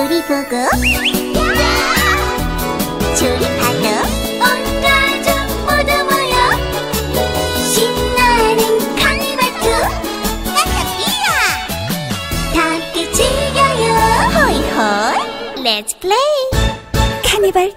요리 보고. 조리 봐도 온 가족 모두 모여. 신나는 카니발 two. 야타피야 다들 즐겨요. 호이호이. Let's play 카니발